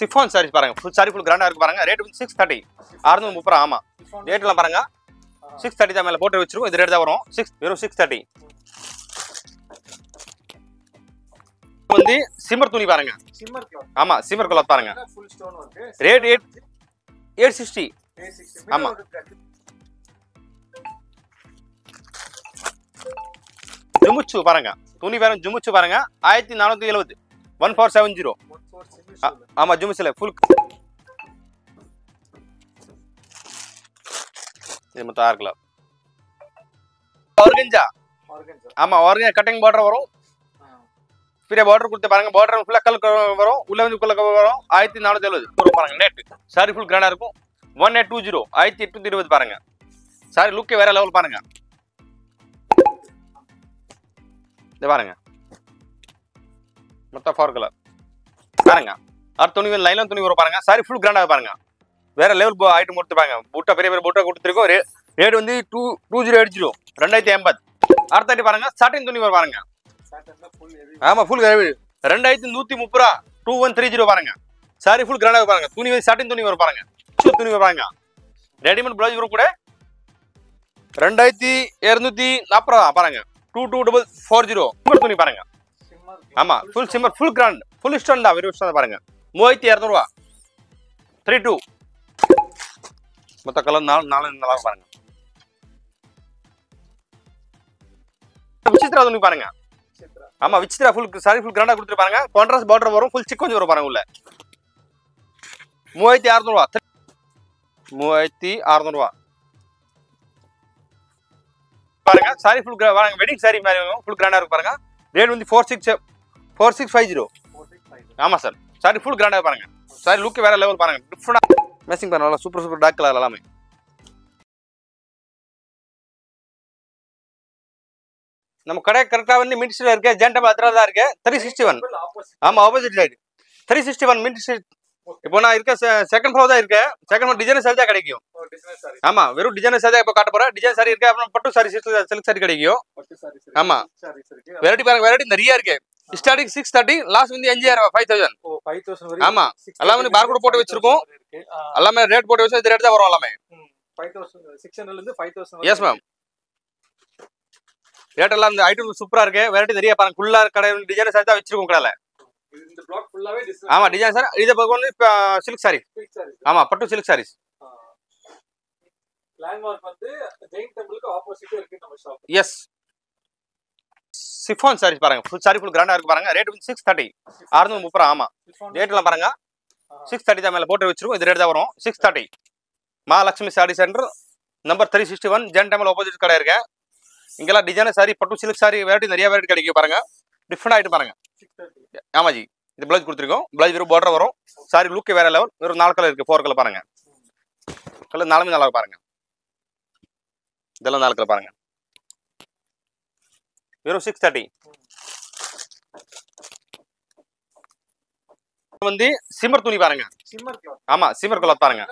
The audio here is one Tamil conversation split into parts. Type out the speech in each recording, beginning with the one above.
சிஃபான் சாரீஸ் பாருங்க. ஃபுல் சாரி ஃபுல் கிராண்டா இருக்கு பாருங்க. ரேட் வந்து சிக்ஸ் தேர்ட்டி அறுநூறு முப்பது ரூபா ஆமா. ரேட்லாம் பாருங்க. சிக்ஸ் தேர்ட்டி தான் மேல போட்டு வச்சிருக்கோம் இது ரேட் தான் வரும். சிக்ஸ் வெறும் சிக்ஸ் தேர்ட்டி வந்து சிம்மர் துணி பாருங்க. சிம்மர் ஆமா சிம்மர் குலாத் பாருங்க. ரேட் எயிட் எயிட் சிக்ஸ்டி ஆமா. ஜுமுச்சு பாருங்க. துணி பாருங்க ஜுமுச்சு பாருங்க. ஆயிரத்தி நானூத்தி எழுபது. One four seven zero one four single ஆ- ஆமா ஜுமுச்சுல ஃபுல் இது மொத்தம் ஆறு கிலோ. ஆர்கஞ்சா ஆர்கன்ஸா ஆமா ஆர்கன் கட்டிங் பார்டர் வரும். பெரிய பார்டர் கொடுத்து பாருங்க பார்டர் ஃபுல்லா கல் வரும். உள்ள வந்து குள்ள வரும். ஆயிரத்தி நானூத்தி எழுபது வரும் பாருங்க நெட் சாரி ஃபுல் கிராண்டா இருக்கும். ஒன் எயிட் டூ ஜீரோ ஆயிரத்தி எட்நூத்தி இருபது பாருங்க. சாரி லுக்கே வேற லெவல் பாருங்க. இது பாருங்க. மொத்தம் ஃபோர் கலர் பாருங்க. அடுத்த துணி லைன்ல துணி வரும் பாருங்க. சாரி ஃபுல் கிராண்டாக பாருங்க. வேற லெவல் ஐட்டம் கொடுத்துருப்பாங்க பூட்டா பெரிய பெரிய பூட்டா கொடுத்துருக்கோம். ரேட் வந்து two two zero eight zero ரெண்டாயிரத்தி எண்பது அடுத்தாட்டி பாருங்க. சாட்டின் துணி வரும் பாருங்க. ஆமாம் ஃபுல் ஹெவி ஆமா ஃபுல் ரெண்டாயிரத்தி நூத்தி முப்பது ரூபா. டூ ஒன் த்ரீ ஜீரோ பாருங்க. சாரி ஃபுல் கிராண்டாக பாருங்க. துணி வந்து சாட்டின் துணி வரும் பாருங்க. துணி வரும் பாருங்க. ரெடிமேட் பிளவுஸ் வரும் கூட. ரெண்டாயிரத்தி இரநூத்தி நாற்பது ரூபா. பாருங்க. Two two double four zero துணி பாருங்க. ஆமா full shimmer full grand full stone தான் வெறும் ஸ்டோன் பாருங்க. மூவாயிரத்தி இரநூறுவா. த்ரீ டூ மொத்த கலர் நாலு நாலு நல்லா பாருங்க. விசித்ரா துணி பாருங்க. ஆமா விசித்ரா ஃபுல் சாரி ஃபுல் கிராண்டா கொடுத்துருப்பாங்க கான்ட்ராஸ்ட் பார்டர் வரும் ஃபுல் சிக் வரும் பாருங்க உள்ள. மூவாயிரத்தி அறுநூறுவா மூவாயிரத்தி அறுநூறுவா பாருங்க சாரி ஃபுல் பாருங்க வெட்டிங் சாரி மாதிரி ஃபுல் கிராண்டா இருக்கு பாருங்க. ரேட் வந்து four six four six five zero four six five ஆமா சார். சாரி ஃபுல் கிராண்டா பாருங்க. சாரி லுக் வேற லெவல் பாருங்க. டிஃப்ரெண்டா மேசிங் பாருங்க சூப்பர் சூப்பர் டார்க் கலர் எல்லாமே. நம்ம கடை கரெக்டா வந்து மினிஸ்டர் இருக்கு ஜென்டம் அதில் தான் இருக்கு. த்ரீ சிக்ஸ்டி ஒன் ஆப்போசிட் ஆமா opposite side three sixty one minister இப்போ நான் இருக்க செகண்ட் ஃப்ளோர் தான் இருக்கேன். செகண்ட் ஃப்ளோர் டிசைனர் சாரி தான் கிடைக்கும். ஆமா வெறும் டிசைனர் சாரி தான் இப்போ காட்ட போறேன். டிசைன் சாரி இருக்கு அப்புறம் பட்டு சாரி சில்க் சாரி கிடைக்கும். ஆமா. வெரைட்டி பாருங்க வெரைட்டி நிறைய இருக்கு. ஸ்டார்டிங் சிக்ஸ் தேர்ட்டி லாஸ்ட் வந்து அஞ்சாயிரம் ஃபைவ் தௌசண்ட் ஓ 5000 வரைக்கும் ஆமா. 6,000 எல்லாம் வந்து barcode போட்டு வச்சிருக்கோம். எல்லாமே ரேட் போட்டு வச்சு இது ரேட் தான் வரும் எல்லாமே. ம், 5000 600 ல இருந்து 5000 எஸ் மேம் ரேட் எல்லாம் இந்த ஐட்டம் சூப்பரா இருக்கு. வெரைட்டி நிறைய பாருங்க. ஃபுல்லா கடை டிசைனர் சாரி தான் வச்சிருக்கோம் கடையில. இந்த டிசைன் ஆமா டிசைன் சார் இதை வந்து இப்போ சில்க் சாரி ஆமா பட்டு சில்க் சாரீஸ் லேண்ட்மார்க் வந்து ஜெயின் டெம்பிளுக்கு ஆப்போசிட்டே இருக்கு நம்ம ஷாப் எஸ் சிஃபான் சாரீஸ் பாருங்க. ஃபுல் சாரி ஃபுல் கிராண்டா இருக்கு பாருங்க. ரேட் வந்து சிக்ஸ் தேர்ட்டி அறுநூறு முப்பது ரூபா, ஆமா. ரேட்லாம் பாருங்க. சிக்ஸ் தேர்ட்டி தான் மேலே போட்டு வச்சிருக்கோம். இது ரேட் தான் வரும். Six thirty Mahalakshmi sari centre number three sixty one Jain டைமில் ஆப்போசிட் கடை இருக்கு. இங்கெல்லாம் டிசைனர் சாரி பட்டு சில்க் சாரி வெரைட்டி நிறைய வெரைட்டி கிடைக்கும் பாருங்க. டிஃப்ரெண்ட் ஆயிட்டு பாருங்க. ஆமா ஜி. இது பிளவுஸ் கொடுத்துருக்கோம். பிளவுஸ் வெறும் பார்டர் வரும். சாரி லுக்கு வேற லெவல் வெறும் நாலு கலர் இருக்கு. ஃபோர் கலர் பாருங்க. கலர் நாலுமே நல்லா பாருங்க. இதெல்லாம் நாலு கலர் பாருங்க. வெறும் சிக்ஸ் தேர்ட்டி வந்து சிம்மர் துணி பாருங்க. ஆமா சிம்மர் கலர் பாருங்க.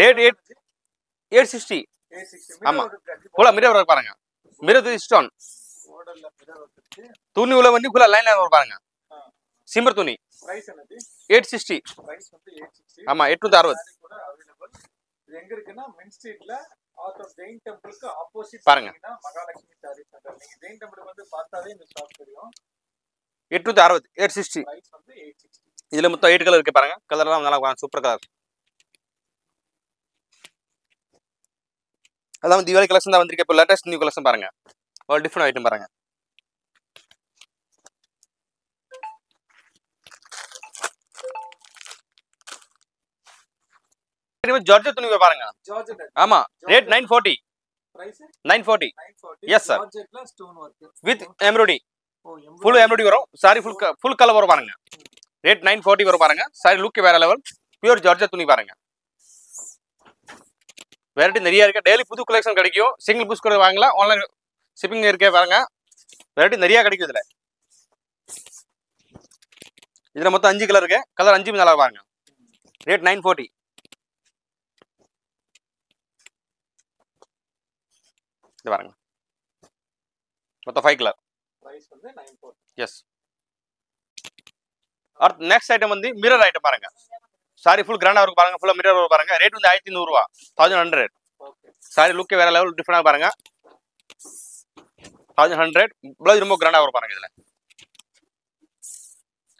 Rate eight. எயிட் சிக்ஸ்டி ஆமா. ஃபுல்லா மிரர் ஒர்க் பாருங்க. மிரர் ஸ்டோன் துணி உள்ள வந்து ஃபுல்லா லைன் லைன் பாருங்க. சிம்மர் துணி. எயிட் சிக்ஸ்டி பிரைஸ் வந்து 860 ஆமா எட்நூத்தி அறுபது. ஜெயின் டெம்பிளுக்கு ஆப்போசிட் பாருங்க. மகாலட்சுமி சாரி சென்டர் நீங்க ஜெயின் டெம்பிள் வந்து பார்த்தாலே இந்த ஷாப் தெரியும். எட்நூத்தி அறுபது எயிட் சிக்ஸ்டி பிரைஸ் வந்து 860 இதுல மொத்தம் எயிட் கலர் இருக்கு பாருங்க. கலர் எல்லாம் நல்லா சூப்பர் கலர் அதான் தீபாவளி கலெக்ஷன் தான் வந்திருக்கு. இப்போ லேட்டஸ்ட் நியூ கலெக்ஷன் பாருங்க. ஒரு டிஃப்ரெண்ட் ஐட்டம் பாருங்க. ஜார்ஜ் துணி பாருங்க. ஆமா rate nine forty nine forty 940 Yes, sir. ஜார்ஜெட்ல stone work with embroidery full embroidery வரும். சாரி ஃபுல் ஃபுல் கலர் வரும் பாருங்க. ரேட் நைன் ஃபார்ட்டி வரும் பாருங்க. சாரி லுக் வேற லெவல் பியூர் ஜார்ஜ் துணி பாருங்க. வெரைட்டி நிறைய இருக்கு. டெய்லி புது கலெக்ஷன் கிடைக்கும். சிங்கிள் புஸ் கூட வாங்கலாம். ஆன்லைன் ஷிப்பிங் இருக்கே பாருங்க. வெரைட்டி நிறைய கிடைக்கும் இதுல. இதுல மொத்தம் அஞ்சு கலர் இருக்கு. கலர் அஞ்சு நல்லா பாருங்க. ரேட் நைன் ஃபார்ட்டி இது பாருங்க. மொத்தம் ஃபைவ் கலர் பிரைஸ் வந்து 940 எஸ் அடுத்து நெக்ஸ்ட் ஐட்டம் வந்து மிரர் ஐட்டம் பாருங்க. சாரி ஃபுல் கிராண்டா இருக்கு பாருங்க. ஃபுல்லா மிரர் பாருங்க. ரேட் வந்து ஆயிரத்தி நூறுரூவா தௌசண்ட் ஹண்ட்ரட் சாரி லுக்கே வேற லெவல் டிஃப்ரெண்டாக பாருங்க. தௌசண்ட் ஹண்ட்ரட் ப்ளவுஸ் ரொம்ப கிராண்டாக வரும் பாருங்க இதுல.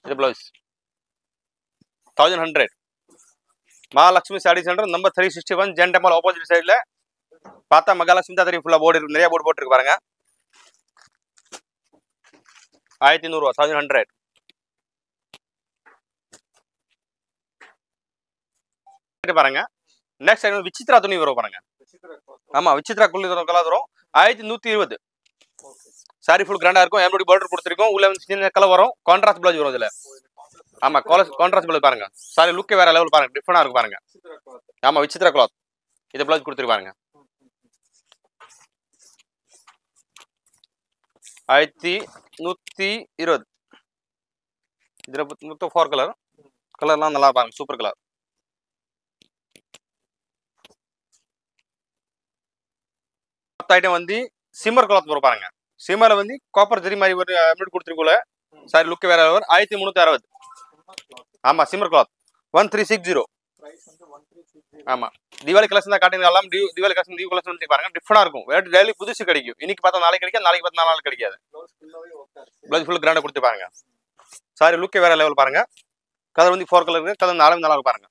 இது blouse thousand hundred Mahalakshmi sari centre number three sixty one Jain temple opposite சைடில் பார்த்தா மகாலட்சுமி சிந்தா தெரியும் ஃபுல்லாக போர்டு இருக்கு நிறைய போர்டு போட்டுருக்கு பாருங்க. ஆயிரத்தி நூறுரூவா தௌசண்ட் ஹண்ட்ரட் பாருங்க. நெக்ஸ்ட் ஐட்டம் விசித்ரா துணி வரும் பாருங்க. ஆமா விசித்ரா குள்ளி கலர் வரும் ஆயிரத்தி நூத்தி இருபது. சாரி ஃபுல் கிராண்டா இருக்கும் எம்ப்ராய்டரி பார்டர் கொடுத்துருக்கோம். உள்ள வந்து சின்ன கலர் வரும். கான்ட்ராஸ்ட் பிளவுஸ் வரும் இதுல. ஆமா இது கான்ட்ராஸ்ட் பிளவுஸ் பாருங்க. சாரி லுக்கே வேற லெவல் பாருங்க டிஃபரெண்டா இருக்கும் பாருங்க. ஆமா விசித்ரா கிளாத் இது பிளவுஸ் கொடுத்துருப்பாருங்க ஆயிரத்தி நூத்தி இருபது இதில் மொத்தம் ஃபோர் கலர் கலர்லாம் நல்லா பாருங்க சூப்பர் கலர் மொத்த ஐட்டம் வந்து சிம்மர் கிளாத் வரும் பாருங்க சிம்மர்ல வந்து காப்பர் ஜெரி மாதிரி ஒரு எம்ப்ராய்டரி கொடுத்துருக்கோல சாரி லுக் வேற ஆயிரத்தி முந்நூற்றி அறுபது ஆமாம் ஆமா shimmer cloth one three six zero ஆமா. தீபாவளி கலெக்ஷன் தான் காட்டுங்க. எல்லாம் டி- தீபாவளி கலெக்ஷன் தீபாவளி கலெக்ஷன் பாருங்க. டிஃபரெண்டா இருக்கும். வேறு டெய்லி புதுசு கிடைக்கும். இன்னைக்கு பார்த்தா நாளைக்கு கிடைக்கும் நாளைக்கு பார்த்தா நாலு நாள் கிடைக்காது. பிளவுஸ் ஃபுல் கிராண்டா கொடுத்து பாருங்க. சாரி லுக்கே வேற லெவல் பாருங்க. கலர் வந்து ஃபோர் கலர் இருக்கு. கலர் நாலு இருக்கு பாருங்க.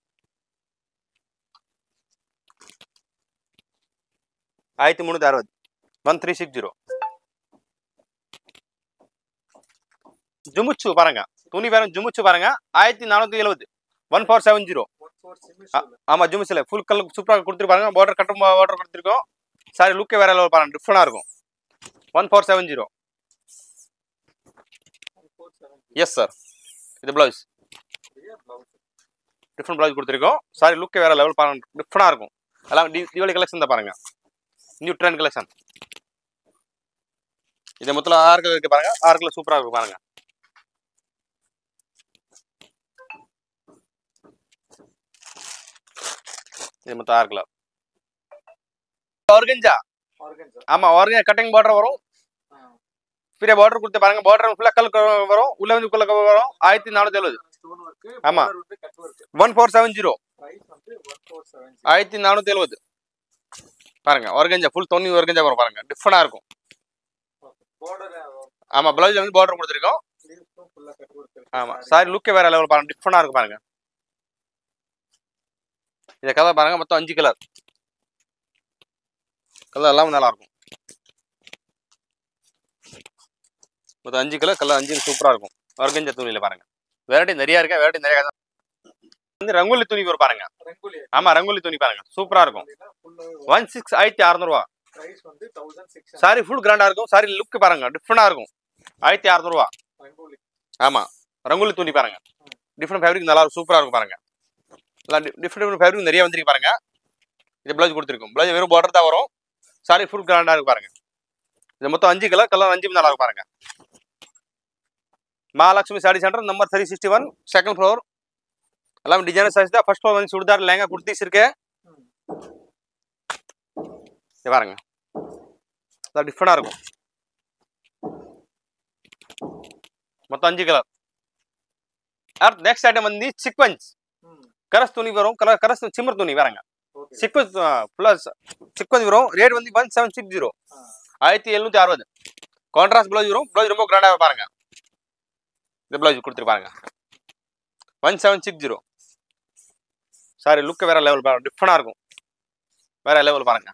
ஆயிரத்தி முந்நூற்றி அறுபது. ஒன் த்ரீ சிக்ஸ் ஜீரோ ஜுமுச்சு பாருங்க. துணி பாருங்க ஜுமுச்சு பாருங்க. ஆயிரத்தி நானூற்றி எழுபது. ஒன் ஃபோர் செவன் ஜீரோ ஆமா ஜுமுச்சில் ஃபுல் கலர் சூப்பராக கொடுத்துருப்பாங்க பார்டர் கட்டும் பார்டர் கொடுத்துருக்கோம். சாரி லுக்கே வேற லெவல் பாருங்க. டிஃப்ரெண்டாக இருக்கும். One four seven zero. Yes sir இது ப்ளவுஸ். டிஃப்ரெண்ட் ப்ளவுஸ் கொடுத்துருக்கோம். சாரி லுக்கே வேற லெவல் பாருங்க. டிஃப்ரெண்டாக இருக்கும். எல்லாம் தீபாவளி கலெக்ஷன் தான் பாருங்க. நியூ ட்ரெண்ட் கலெக்ஷன் இது மொத்தம் ஆறு கலர் இருக்கு பாருங்க. ஆறு கலர் சூப்பராக இருக்கும் பாருங்க. இது மொத்தம் ஆறு கிலோ ஆர்கஞ்சா ஆமாம் ஆமா ஆர்கன் கட்டிங் பார்டர் வரும். ஆ. பெரிய பார்டர் கொடுத்து பாருங்க. பார்டர் ஃபுல்லாக கல் வரும். உள்ள வந்து உள்ள வரும். ஆயிரத்தி நானூற்றி எழுபது ஆமாம் ஆமா. One four seven zero. ஆயிரத்தி நானூற்றி எழுபது பாருங்க ஒர்கஞ்சா. ஃபுல் தொண்ணூறு ஒர்கஞ்சா வரும் பாருங்க. டிஃப்ரெண்டாக இருக்கும். ஆமாம் ஆமா பிளவுஸ்ல வந்து பார்டர் கொடுத்துருக்கோம். ஆமாம் ஆமா சாரி லுக்கே வேற லெவல் பாருங்க. டிஃப்ரெண்டாக இருக்கும் பாருங்க. இந்த கலர் பாருங்க மொத்தம் அஞ்சு கலர். கலர் எல்லாமே நல்லா இருக்கும். மொத்தம் அஞ்சு கலர் கலர் அஞ்சு சூப்பரா இருக்கும். ஒர்கஞ்சா துணியில பாருங்க. வெரைட்டி நிறைய இருக்கா? வெரைட்டி நிறைய வந்து ரங்கோலி துணி வரும் பாருங்க. ஆமா ரங்கோலி துணி பாருங்க. சூப்பரா இருக்கும். ஒன் சிக்ஸ் ஆயிரத்தி அறநூறுவா. Price வந்து 1600. சாரி ஃபுல் கிராண்டா இருக்கும். சாரி லுக் பாருங்க டிஃப்ரெண்டா இருக்கும். ஆயிரத்தி அறநூறுவா. ஆமா. ரங்கோலி துணி பாருங்க. டிஃப்ரெண்ட் ஃபேப்ரிக் நல்லா இருக்கும். சூப்பரா இருக்கும் பாருங்க. எல்லாம் டிஃப்ரெண்ட் ஃபேப்ரிக் நிறைய வந்திருக்கு பாருங்க. இது பிளவுஸ் கொடுத்துருக்கும். பிளவுஸ் வெறும் பார்டர் தான் வரும். சாரி ஃபுல் கிராண்டாக இருக்கு பாருங்க. இது மொத்தம் அஞ்சு கலர் கலர் அஞ்சு நல்லா இருக்கும் பாருங்க. Mahalakshmi sari centre number three sixty one second floor எல்லாம் டிசைனர் சாரி தான். ஃபர்ஸ்ட் ஃப்ளோர் வந்து சுடிதார் லேங்கா குர்த்திஸ் இருக்கு. இது பாருங்க. அதான் டிஃப்ரெண்டாக இருக்கும். மொத்தம் அஞ்சு கலர் நெக்ஸ்ட் ஐட்டம் வந்து சிக்வன்ஸ் கரஸ் துணி வரும். கலர் கரஸ் சிம்மர் துணி வேறங்க. சிக்வன்ஸ் ப்ளஸ் சிக்வன்ஸ் வரும். ரேட் வந்து ஒன் செவன் சிக்ஸ் ஜீரோ. ஆயிரத்தி எழுநூத்தி அறுபது. கான்ட்ராஸ்ட் ப்ளவுஸ் வரும். ப்ளவுஸ் ரொம்ப கிராண்டாக பாருங்க. இந்த blouse கொடுத்துருப்பாருங்க one seven six zero sari look வேற லெவல் பாருங்க. டிஃப்ரெண்டாக இருக்கும். வேற லெவல் பாருங்க.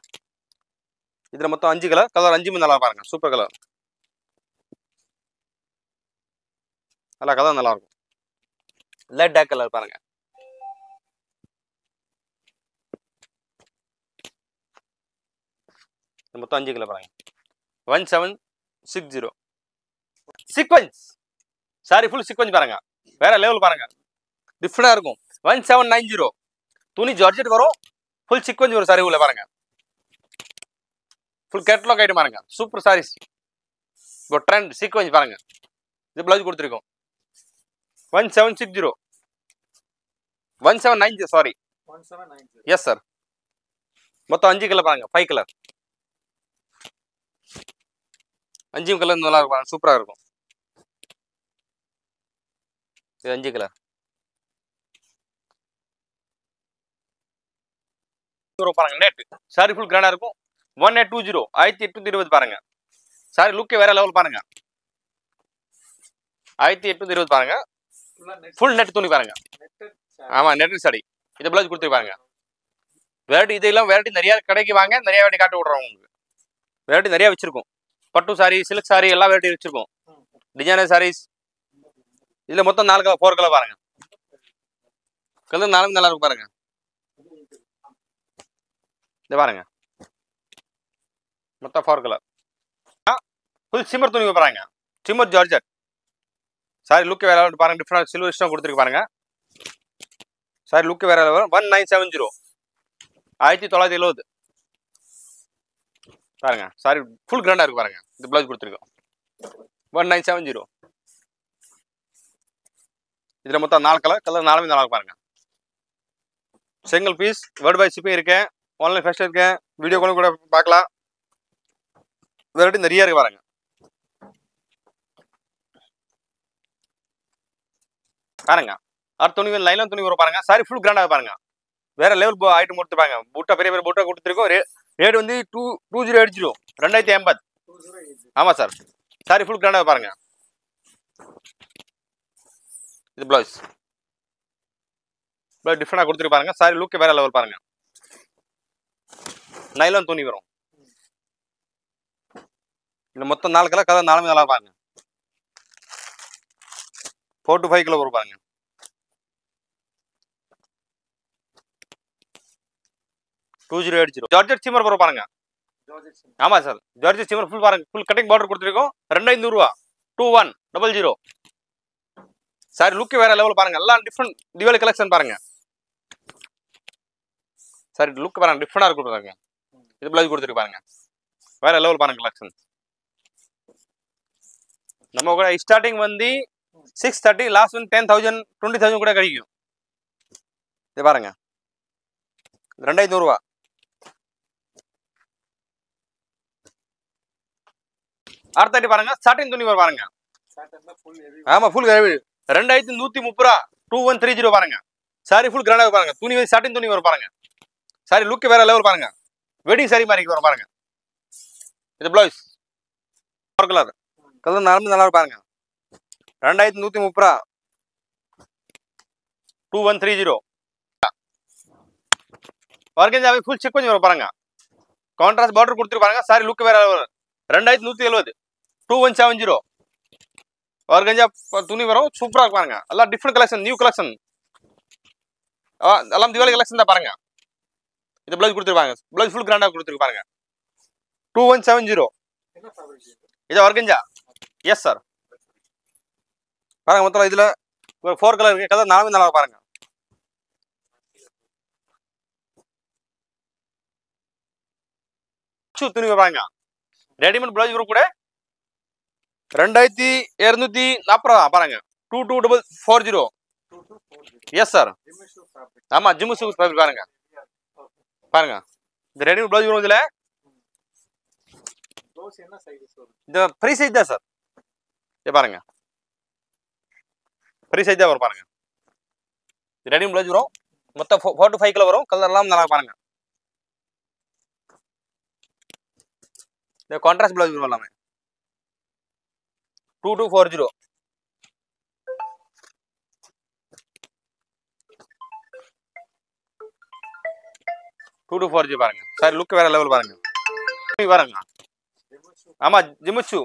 இதில் மொத்தம் அஞ்சு கலர் கலர் அஞ்சுமே நல்லா பாருங்க. சூப்பர் கலர் நல்லா கலர் நல்லா இருக்கும். லைட் டாக் கலர் பாருங்க. மொத்தம் அஞ்சு கிலோ பாருங்க. One seven six zero sequins sari full sequins பாருங்க. வேற லெவல் பாருங்க. டிஃப்ரெண்டாக இருக்கும். ஒன் செவன் நைன் ஜீரோ துணி ஜார்ஜெட் வரும். ஃபுல் சீக்வன்ஸ் வரும் சாரி உள்ள பாருங்க. ஃபுல் கேட்லாக் ஐட்டம் பாருங்க. சூப்பர் சாரீஸ் இப்போ ட்ரெண்ட் சீக்வன்ஸ் பாருங்க. இது பிளவுஸ் கொடுத்துருக்கோம். One seven six zero one seven nine zero sari 1790. Yes sir மொத்தம் அஞ்சு கலர் பாருங்க. ஃபைவ் கலர் அஞ்சு கலர் நல்லா இருக்கும். சூப்பராக இருக்கும். இது அஞ்சு கலர் பாருங்க நெட் சாரி ஃபுல் கிராண்டா இருக்கும். ஒன் எயிட் டூ ஜீரோ ஆயிரத்தி எட்நூத்தி இருபது பாருங்க. சாரி லுக்கே வேற லெவல் பாருங்க. ஆயிரத்தி எட்நூத்தி இருபது பாருங்க. ஃபுல் நெட் துணி பாருங்க. ஆமா நெட் சாரி இந்த பிளவுஸ் கொடுத்துருப்பாங்க வெரைட்டி இதெல்லாம் வெரைட்டி நிறைய கடைக்கு வாங்க நிறைய வெரைட்டி காட்டு விடுறோம் உங்களுக்கு. வெரைட்டி நிறைய வச்சிருக்கோம். பட்டு சாரி சில்க் சாரி எல்லா வெரைட்டி வச்சிருக்கோம் டிசைனர் சாரீஸ் இதுல மொத்தம் நாலு கலர் ஃபோர் கலர் பாருங்க. கலர் நாலு நல்லா இருக்கும் பாருங்க. இது பாருங்க. மொத்தம் ஃபோர் கலர் ஃபுல் சிம்மர் துணி பாருங்க. சிம்மர் ஜார்ஜர் சாரி லுக் வேற level பாருங்க. டிஃப்ரெண்ட் சில்வர் ஸ்டோன் கொடுத்துருக்கு பாருங்க. சாரி லுக் வேற level one nine seven zero ஆயிரத்தி தொள்ளாயிரத்தி எழுபது பாருங்க. சாரி ஃபுல் கிராண்டா இருக்கு பாருங்க. இந்த பிளவுஸ் கொடுத்துருக்கோம். ஒன் நைன் செவன் ஜீரோ இதுல மொத்தம் நாலு கலர் கலர் நாலுமே நல்லா பாருங்க. செங்கல் பீஸ் வேர்ட் பை ஷிப்பிங் இருக்கேன். ஆன்லைன் ஃபெஸ்ட் இருக்கேன். வீடியோ கூட கூட பார்க்கலாம். வெரைட்டி நிறைய இருக்கு பாருங்க. பாருங்க. அடுத்த துணி லைன்ல துணி வரும் பாருங்க. சாரி ஃபுல் கிராண்டாக பாருங்க. வேற லெவல் ஐட்டம் கொடுத்து பாருங்க. பூட்டா பெரிய பெரிய பூட்டா கொடுத்துருக்கோம். ரேட் வந்து two two zero eight zero ரெண்டாயிரத்தி ஐம்பது. ஆமாம் சார் சாரி ஃபுல் கிராண்டாக பாருங்க. இது பிளவுஸ் பிளவுஸ் டிஃப்ரெண்டாக கொடுத்துட்டு பாருங்க. சாரி லுக் வேற லெவல் பாருங்க. நைலான் துணி வரும். இல்லை மொத்தம் நாலு கலர் கலர் நாலுமே நல்லா பாருங்க. ஃபோர் டு ஃபைவ் கிலோ வரும் பாருங்க. டூ ஜீரோ எயிட் ஜீரோ ஜார்ஜர் சீமர் வரும் பாருங்க. ஆமா சார் ஜார்ஜர் சீமர் ஃபுல் பாருங்க. ஃபுல் கட்டிங் பார்டர் கொடுத்துருக்கோம். ரெண்டாயிரம் ரூபா. Two one double zero sari look வேற லெவல் பாருங்க. எல்லாம் டிஃப்ரெண்ட் டிவெலி கலெக்ஷன் பாருங்க. சாரி லுக் பாருங்க. டிஃப்ரெண்டாக இருக்கு பாருங்க. இது பிளவுஸ் கொடுத்துருக்கு பாருங்க. வேற லெவல் பாருங்க கலெக்ஷன் நம்ம கூட ஸ்டார்டிங் வந்து சிக்ஸ் தேர்ட்டி லாஸ்ட் வந்து டென் தௌசண்ட் டுவெண்ட்டி தௌசண்ட் கூட கிடைக்கும். இது பாருங்க. ரெண்டாயிரத்தி நூறுரூவா அடுத்தாட்டி பாருங்க. ஸ்டார்டிங் துணி பாருங்க. ஆமா ஃபுல் கிராவி ரெண்டாயிரத்தி நூத்தி முப்பது ரூபா. டூ ஒன் த்ரீ ஜீரோ பாருங்க. சாரி ஃபுல் கிராண்டாக பாருங்க. துணி வந்து ஸ்டார்டிங் துணி வரும் பாருங்க. சாரி லுக் வேற லெவல் பாருங்க. வெட்டிங் சாரி மாதிரி வரும் பாருங்க. இது பிளவுஸ் கலர் கலர் நார்மல் நல்லா பாருங்க. ரெண்டாயிரத்தி நூத்தி முப்பது ரூபா. டூ ஒன் த்ரீ ஜீரோ வர்க்கஞ்சாவே ஃபுல் செக் பண்ணி வரும் பாருங்க. கான்ட்ராஸ்ட் பார்டர் கொடுத்துருப்பாங்க சாரி லுக் வேற லெவல் ரெண்டாயிரத்தி நூத்தி எழுபது. Two one seven zero organza துணி வரும். சூப்பராக பாருங்க. எல்லாம் டிஃப்ரெண்ட் கலெக்ஷன் நியூ கலெக்ஷன் எல்லாம் திவாலி கலெக்ஷன் தான் பாருங்க. இது பிளவுஸ் கொடுத்துருப்பாங்க. பிளவுஸ் ஃபுல் கிராண்டாக கொடுத்துருப்பாங்க டூ ஒன் செவன் ஜீரோ என்ன ஃபேப்ரிக் இது ஆர்கஞ்சா எஸ் சார் பாருங்க மொத்தம் இதில் ஃபோர் கலர் இருக்கு. கலர் நாலு நல்லா பாருங்க. துணி பாருங்க. ரெடிமேட் பிளவுஸ் கூட ரெண்டாயிரத்தி இரநூத்தி நாற்பது ரூபா பாருங்க. Two two double four zero yes sir ஆமா ஜிம்மு சூஸ் பாருங்க. பாருங்க. இந்த ரெடிமேட் பிளவுஸ் வரும் இதுல ப்ளவுஸ் இந்த ஃப்ரீ சைஸ் தான் சார் பாருங்க. ஃப்ரீ சைஸ் தான் வரும் பாருங்க. ரெடிமேட் பிளவுஸ் வரும். மொத்தம் ஃபோர் டு ஃபைவ் வரும். கலர் எல்லாம் நல்லா பாருங்க. இந்த கான்ட்ராஸ்ட் பிளவுஸ் வரும் எல்லாமே. Two two four zero two two four G பாருங்க. சார் லுக் வேற லெவல் பாருங்க. பாருங்க. ஆமா Jimmy Choo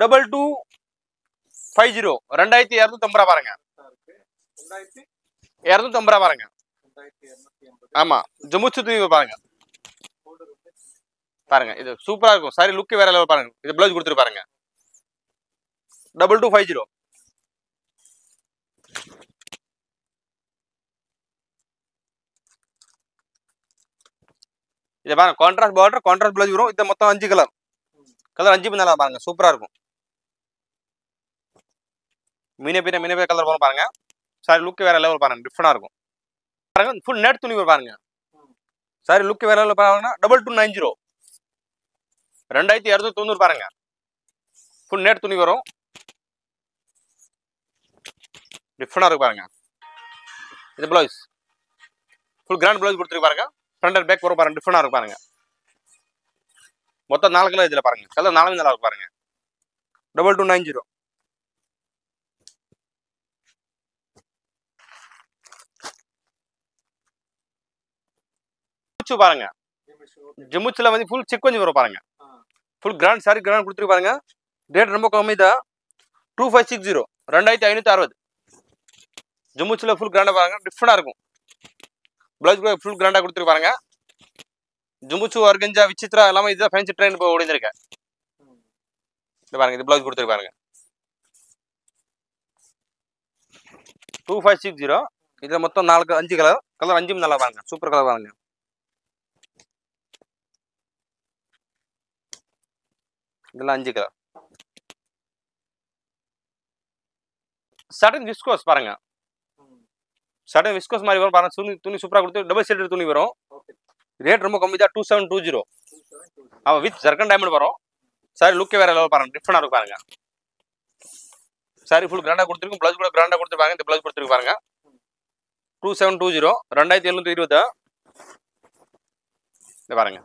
double two five zero ரெண்டாயிரத்தி இரநூத்தம்பது ரூபா பாருங்க. இருக்கு ரெண்டாயிரத்தி இரநூத்தம்பது ரூபா பாருங்க. ஆமா ஜிமிச்சு தூக்கி பாருங்க. பாருங்க இது சூப்பரா இருக்கும். சாரி லுக் வேற லெவல் பாருங்க. இது பிளவுஸ் கொடுத்துரு பாருங்க. டபுள் டூ ஃபைவ் ஜீரோ இதை பாருங்க கான்ட்ராஸ்ட் பார்டர் கான்ட்ராஸ்ட் பிளவுஸ் வரும். இது மொத்தம் அஞ்சு கலர் கலர் அஞ்சு நல்லா பாருங்க சூப்பராக இருக்கும். மீனே பீன மீனே கலர் வரும் பாருங்க. சாரி லுக் வேற லெவல் பாருங்க டிஃப்ரெண்டாக இருக்கும். பாருங்க ஃபுல் நெட் துணி பாருங்க. சாரி லுக் வேற லெவல் பாருங்கன்னா டபுள் டூ நைன் ஜீரோ ரெண்டாயிரத்தி இரநூத்தி தொண்ணூறு பாருங்க. ஃபுல் நெட் துணி வரும். டிஃப்ரெண்டாக இருக்கு பாருங்க. இது ப்ளவுஸ் ஃபுல் கிராண்ட் ப்ளவுஸ் கொடுத்துருக்கு பாருங்க. ஃப்ரண்ட் அண்ட் பேக் வரும் பாருங்க டிஃப்ரெண்டாக இருக்கு பாருங்க. மொத்தம் நாலு கலர் இதில் பாருங்க. கலர் நாலு நல்லா இருக்கு பாருங்க. டபுள் டூ நைன் ஜீரோ பாருங்க. ஜிம்முச்சில் வந்து ஃபுல் செக் கொஞ்சம் வரும் பாருங்க. ஃபுல் கிராண்ட் சாரி கிராண்ட் கொடுத்துருக்கு பாருங்க. ரேட் ரொம்ப கம்மி தான் டூ ஃபைவ் சிக்ஸ் ஜீரோ ரெண்டாயிரத்தி ஐநூற்றி அறுபது. ஜம்முச்சில் ஃபுல் கிராண்டாக பாருங்க. டிஃப்ரெண்டாக இருக்கும். ப்ளவுஸ் கூட ஃபுல் கிராண்டாக கொடுத்துருப்பாருங்க ஜும்புச்சு அர்கஞ்சா விசித்ரா எல்லாமே இதுதான் ஃபேன்சி ட்ரெயின் இப்போ ஓடிந்திருக்கேன் இது பாருங்க இது ப்ளவுஸ் கொடுத்துருப்பாருங்க டூ ஃபைவ் சிக்ஸ் ஜீரோ இதில் மொத்தம் நாலு அஞ்சு கலர் கலர் அஞ்சும் நல்லா பாருங்க. சூப்பர் கலர் பாருங்க. இதெல்லாம் அஞ்சு கலர் சடன் விஸ்கோஸ் பாருங்க. சடன் விஸ்கோஸ் மாதிரி வரும். பாருங்க துணி துணி சூப்பராக கொடுத்து டபுள் ஷேடட் துணி வரும். ரேட் ரொம்ப கம்மி தான் டூ செவன் டூ ஜீரோ அவன் வித் ஜர்கன் டைமண்ட் வரும். சாரி லுக்கே வேற லெவல் பாருங்க டிஃப்ரெண்டாக இருக்கு பாருங்க. சாரி ஃபுல் கிராண்டாக கொடுத்துருக்கும் ப்ளவுஸ் கூட கிராண்டாக கொடுத்துருப்பாங்க இந்த ப்ளவுஸ் கொடுத்துருக்கு பாருங்க. டூ செவன் டூ ஜீரோ ரெண்டாயிரத்தி எழுநூற்றி இருபது. பாருங்க.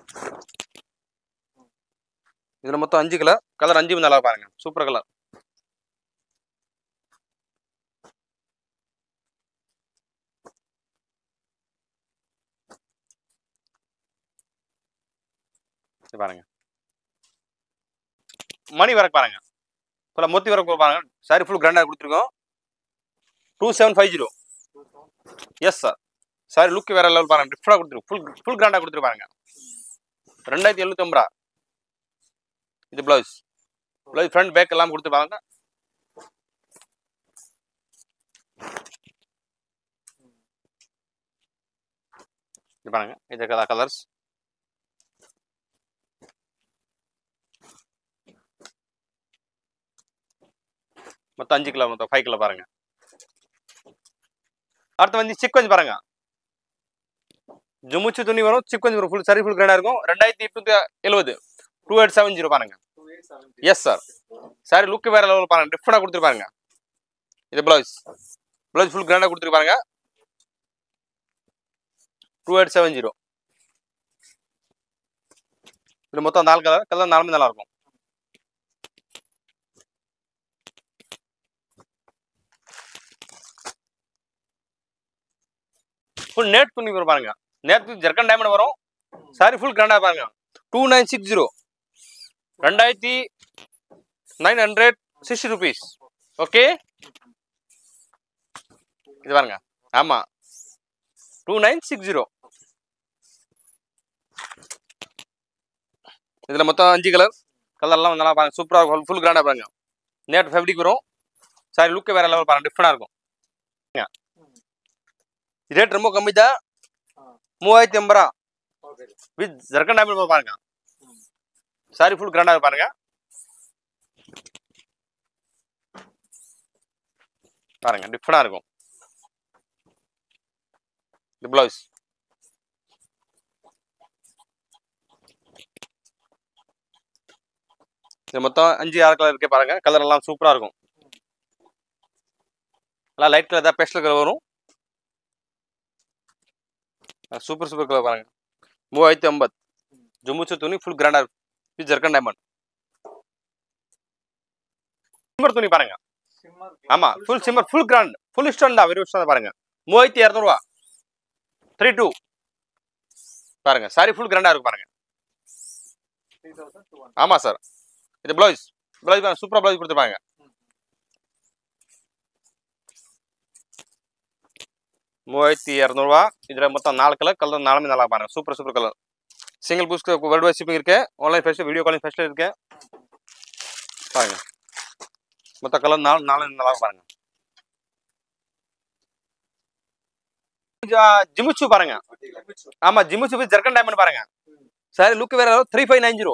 இதில் மொத்தம் அஞ்சு கலர் கலர் அஞ்சு நல்லா பாருங்க சூப்பர் கலர் பாருங்க. மணி வரக்கு பாருங்க. ஃபுல்லாக மொத்தி வரக்கு பாருங்க. சாரி ஃபுல் கிராண்டாக கொடுத்துருக்கோம். Two seven five zero yes sir sari look வேற லெவல் பாருங்க. டிஃப்ரெண்டாக கொடுத்துருக்கு. ஃபுல் ஃபுல் கிராண்டாக கொடுத்துருப்பாருங்க ரெண்டாயிரத்தி எழுநூத்தி ஐம்பது ரூபா இது ப்ளவுஸ் ப்ளவுஸ் ஃப்ரண்ட் பேக் எல்லாம் கொடுத்துருப்பாங்க இது பாருங்க. இது கலர்ஸ் மொத்தம் அஞ்சு கிலோ மொத்தம் ஃபைவ் கிலோ பாருங்க. அடுத்து வந்து சிக்வன்ஸ் பாருங்க. ஜுமுச்சு துணி வரும் சிக்வன்ஸ் வரும் ஃபுல் சரி ஃபுல் கிரேடாக இருக்கும். ரெண்டாயிரத்தி எட்நூத்தி எழுபது டூ எயிட் செவன் ஜீரோ பாருங்க. எஸ் சார் சாரி லுக் வேற லெவலில் பாருங்க. டிஃப்ரெண்டாக கொடுத்துருப்பாருங்க இது ப்ளவுஸ் ப்ளவுஸ் ஃபுல் கிராண்டாக கொடுத்துருப்பாருங்க டூ எயிட் செவன் ஜீரோ இது மொத்தம் நாலு கலர் கலர் நாலுமே நல்லாயிருக்கும் ஃபுல் நேட் துணி வரும் பாருங்க. நேற்று ஜெர்கன் டைமண்ட் வரும். சாரி ஃபுல் கிராண்டாக பாருங்க. டூ நைன் சிக்ஸ் ஜீரோ ரெண்டாயிரத்தி nine hundred sixty rupees okay இது பாருங்க. ஆமா. டூ நைன் சிக்ஸ் ஜீரோ இதில் மொத்தம் அஞ்சு கலர் கலர்லாம் நல்லா பாருங்க. சூப்பராக இருக்கும். ஃபுல் கிராண்டாக பாருங்க. நேட் ஃபேப்ரிக் வரும். சாரி லுக்கு வேற லெவல் பாருங்க. டிஃப்ரெண்டாக இருக்கும். ரேட் ரொம்ப கம்மி தான் மூவாயிரத்தி எண்பது ரூபா. ஓகே வித் ஜர்க்கன் டைமண்ட் பாருங்க. சாரி ஃபுல் கிராண்டாக பாருங்க. பாருங்க டிஃப்ரெண்டாக இருக்கும். இது ப்ளவுஸ் இது மொத்தம் அஞ்சு ஆறு கலர் இருக்கே பாருங்க. கலர் எல்லாம் சூப்பராக இருக்கும். எல்லாம் லைட் கலர் தான் பேஸ்டல் கலர் வரும். சூப்பர் சூப்பர் கலர் பாருங்க. மூவாயிரத்தி ஐம்பது. ஜும்முச்சு துணி ஃபுல் கிராண்டா இருக்கும் இது ஜர்க்கன் டைமண்ட் சிம்மர் துணி பாருங்க. ஆமா full shimmer full grand full stone தான் வெறும் ஸ்டோன் பாருங்க. மூவாயிரத்தி இரநூறுவா. த்ரீ டூ பாருங்க சாரி ஃபுல் கிராண்டா இருக்கு பாருங்க. ஆமா சார் இது பிளவுஸ் பிளவுஸ் பாருங்க சூப்பரா பிளவுஸ் கொடுத்துருப்பாங்க. மூவாயிரத்தி இரநூறுவா. இதுல மொத்தம் நாலு கலர் கலர் நாலுமே நல்லா பாருங்க. சூப்பர் சூப்பர் கலர் சிங்கிள் பூஸ்க்கு வேர்ல்டு வைட் ஷிப்பிங் இருக்கு. ஆன்லைன் ஃபெஸ்ட் வீடியோ காலிங் ஃபெஸ்ட்டில் இருக்கு. பாருங்க. மொத்த கலர் நாலு நாலு நல்லா பாருங்க. ஜிமுச்சு பாருங்க. ஆமா Jimmy Choo with zircon diamond பாருங்க. சார் லுக் வேற three five nine zero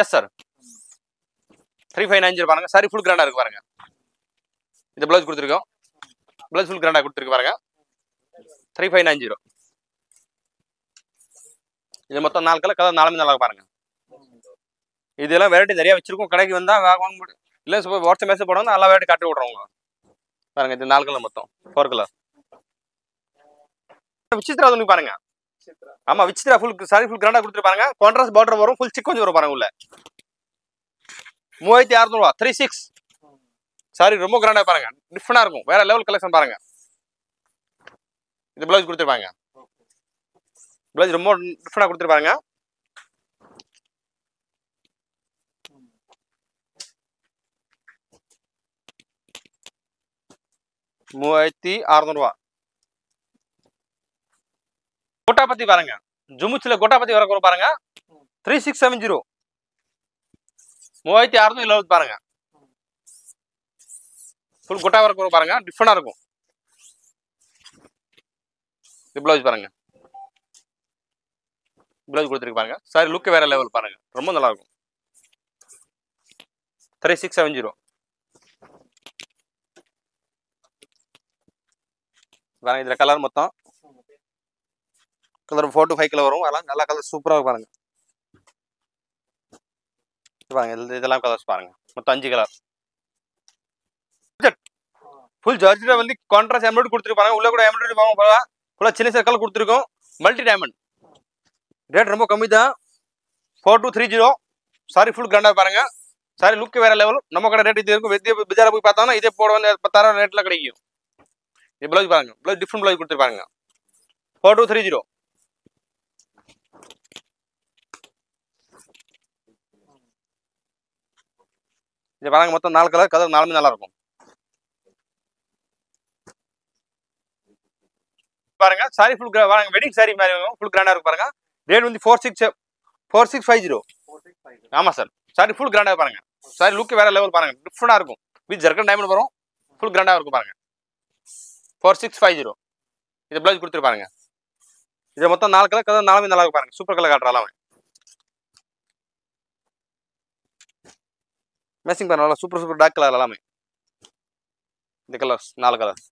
yes sir three five nine zero பாருங்க. சாரி ஃபுல் கிராண்டா இருக்கு பாருங்க. இந்த பிளவுஸ் கொடுத்துருக்கோம். ப்ளவுஸ் ஃபுல் கிராண்டா கொடுத்துருக்கு பாருங்க. த்ரீ ஃபைவ் நைன் ஜீரோ இது மொத்தம் நாலு கலர் கலர் நாலுமே நல்லா பாருங்க. இதெல்லாம் வெரைட்டி நிறைய வச்சிருக்கோம். கடைக்கு வந்தா வாங்க முடியும். இல்லை வாட்ஸ்அப் மெசேஜ் போடணும் நல்லா வெரைட்டி காட்டி விட்றோம் பாருங்க இது நாலு கலர் மொத்தம். ஃபோர் கலர் விசித்ரா துணி பாருங்க. ஆமா விசித்ரா ஃபுல் சாரி ஃபுல் கிராண்டா கொடுத்துருப்பாங்க கான்ட்ராஸ்ட் பார்டர் வரும் ஃபுல் சிக் கொஞ்சம் வரும் பாருங்க உள்ள. மூவாயிரத்தி அறுநூறுவா த்ரீ சிக்ஸ் சாரி ரொம்ப கிராண்டா பாருங்க. டிஃப்ரெண்டா இருக்கும். வேற லெவல் கலெக்ஷன் பாருங்க. இந்த பிளவுஸ் கொடுத்துருப்பாங்க. பிளவுஸ் ரொம்ப டிஃப்ரெண்டா கொடுத்துருப்பாங்க. மூவாயிரத்தி அறுநூறுவா. கோட்டாபத்தி பாருங்க. ஜுமுச்சில கோட்டாபத்தி வர பாருங்க. த்ரீ சிக்ஸ் செவன் ஜீரோ மூவாயிரத்தி அறுநூறு எழுபது பாருங்க. ஃபுல் குட்டா வர பாருங்க. டிஃப்ரெண்டா இருக்கும். இது பிளவுஸ் பாருங்க. பிளவுஸ் கொடுத்துருக்கு பாருங்க. சாரி லுக் வேற லெவல் பாருங்க. ரொம்ப நல்லா இருக்கும். த்ரீ சிக்ஸ் செவன் ஜீரோ பாருங்க இதுல கலர் மொத்தம். Colour four to five colour வரும். அதெல்லாம் நல்லா கலர் சூப்பராக பாருங்க. பாருங்க இது- இதெல்லாம் கலர்ஸ் பாருங்க. மொத்தம் அஞ்சு கலர் ஃபுல் ஜார்ஜில் வந்து கான்ட்ராஸ்ட் எம்ப்ராய்டரி கொடுத்துருப்பாங்க. உள்ள கூட எம்ப்ராய்டரி வாங்க போகலாம் ஃபுல்லாக சின்ன சர்க்கிள் கொடுத்துருக்கோம். மல்டி டைமண்ட் ரேட் ரொம்ப கம்மி தான் four two three zero sari full கிராண்டாக பாருங்க. சாரி லுக் வேற லெவல் நம்ம கடை ரேட் இது இருக்கும். வெத்திய பஜாரை போய் பார்த்தோம்னா இதே போட வந்து பத்தாயிரம் ரேட்டில் கிடைக்கும். இது ப்ளவுஸ் பாருங்க. ப்ளவுஸ் டிஃப்ரெண்ட் ப்ளவுஸ் கொடுத்துருப்பாங்க. ஃபோர் டூ த்ரீ ஜீரோ இது பாருங்க. மொத்தம் நாலு கலர் கலர் நாலுமே நல்லா இருக்கும். பாருங்க. சாரி ஃபுல் பாருங்க வெட்டிங் சாரி மாதிரி ஃபுல் கிராண்டாக இருக்கும் பாருங்க. ரேட் வந்து four six four six five zero ஆமாம் ஆமா சார் சாரி ஃபுல் கிராண்டாக பாருங்க. சாரி லுக் வேற லெவல் பாருங்க. டிஃப்ரெண்டாக இருக்கும். வித் ஜர்கன் டைமண்ட் வரும். ஃபுல் கிராண்டாக இருக்கும் பாருங்க. ஃபோர் சிக்ஸ் ஃபைவ் ஜீரோ இது பிளவுஸ் கொடுத்துருப்பாருங்க இது மொத்தம் நாலு கலர் கலர் நாலுமே நல்லா இருக்கும் பாருங்க. சூப்பர் கலர் காட்டுறாலாம் மேசிங் பாருங்க நல்லா சூப்பர் சூப்பர் டார்க் கலர் எல்லாமே. இந்த கலர்ஸ் நாலு கலர்ஸ்